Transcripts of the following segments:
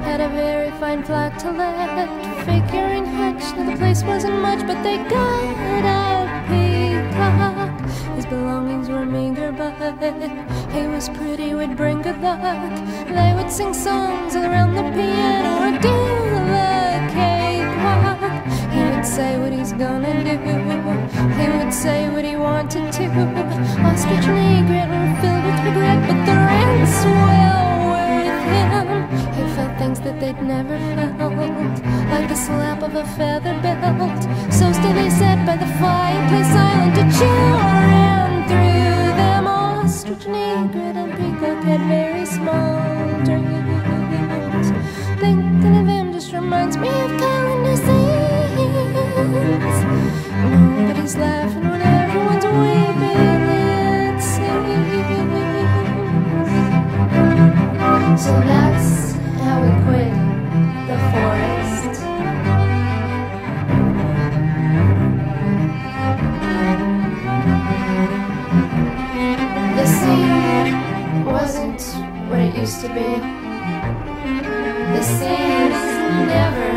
Had a very fine flock to let. Figuring Hutch that the place wasn't much, but they got a peacock. His belongings were meager, but he was pretty, would bring good luck. They would sing songs around the piano or do the cakewalk. He would say what he's gonna do. He would say what he wanted to. Ostrich never felt, like the slap of a feather belt. So still they sat by the fireplace, silent to chill ran through them. Ostrich and egret and peacock had very small dreams. Thinking of him just reminds me of scenes. Nobody's laughing when everyone's weeping, it seems. So that's how we quit what it used to be. The scene is never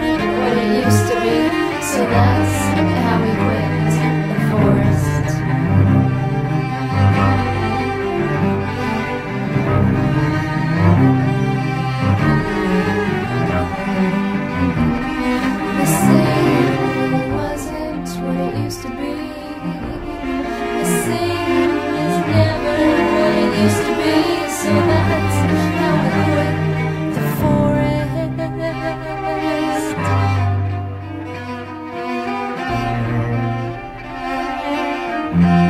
forest.